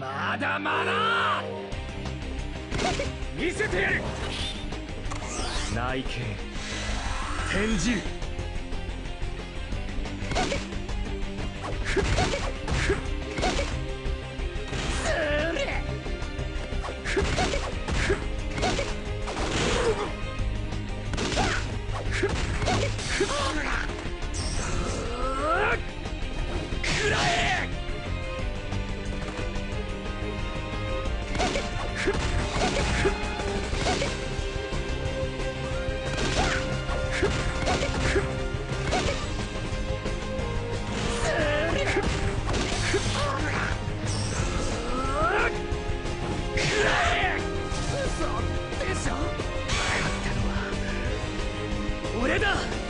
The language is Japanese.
まだまだ見せてやる。内径転じる俺だ。